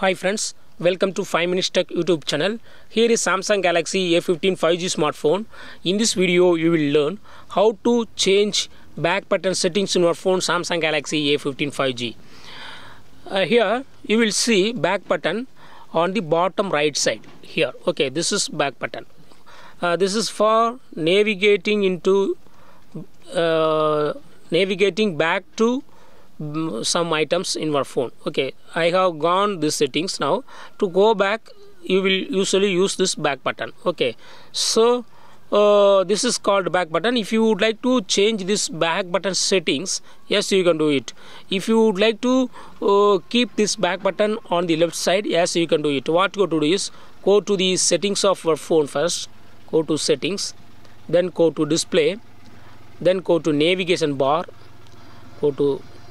Hi friends, welcome to 5 Minutes Tech YouTube channel. Here is Samsung Galaxy A15 5G smartphone. In this video, you will learn how to change back button settings in your phone Samsung Galaxy A15 5G. Uh, here you will see back button on the bottom right side here. Okay, this is back button. Uh, this is for navigating into uh, navigating back to some items in your phone. Okay i have gone this settings now. To go back you will usually use this back button. Okay so uh, this is called back button. If you would like to change this back button settings yes you can do it. If you would like to uh, keep this back button on the left side yes you can do it. What you to do is go to the settings of your phone first. Go to settings then go to display then go to navigation bar go to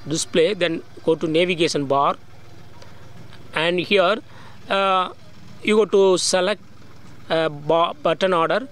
display then go to navigation bar. And here uh, you go to select uh, button order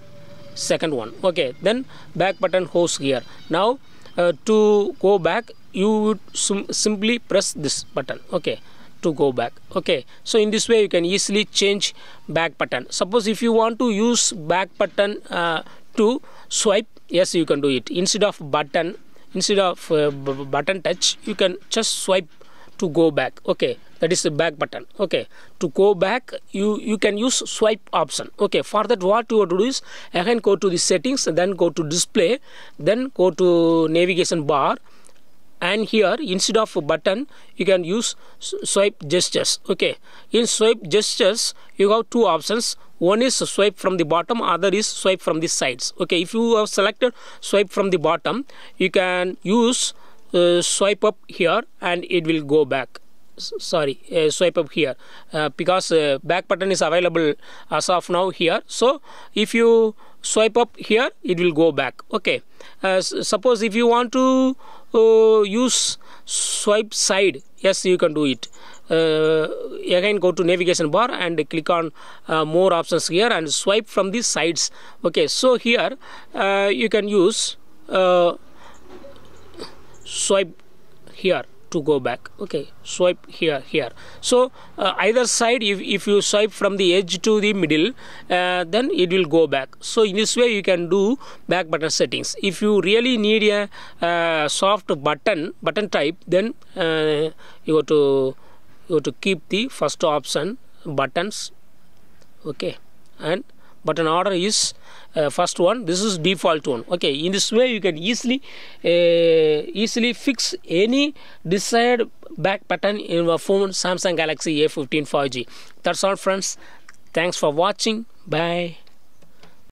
second one. Okay then back button host here. Now uh, to go back you would sim simply press this button. Okay to go back. Okay so in this way you can easily change back button. Suppose if you want to use back button uh, to swipe yes you can do it. Instead of button instead of uh, button touch you can just swipe to go back. Okay that is the back button. Okay to go back you you can use swipe option. Okay for that what you have to do is again go to the settings then go to display then go to navigation bar and here instead of button you can use swipe gestures okay? In swipe gestures you have two options. One is swipe from the bottom other is swipe from the sides okay? If you have selected swipe from the bottom you can use uh, swipe up here and it will go back. Sorry uh, swipe up here uh, because uh, back button is available as of now here. So if you swipe up here it will go back okay? Uh, suppose if you want to uh, use swipe side. Yes you can do it. Uh, again go to navigation bar and click on more options here and swipe from the sides. Okay so here you can use swipe here to go back. Okay swipe here here. So uh, either side if, if you swipe from the edge to the middle uh, then it will go back. So in this way you can do back button settings. If you really need a uh, soft button button type then uh, you have to you have to keep the first option buttons. Okay and button order is uh, first one this is default one. Okay in this way you can easily uh, easily fix any desired back pattern in your phone samsung galaxy a15 5g that's all friends. Thanks for watching. Bye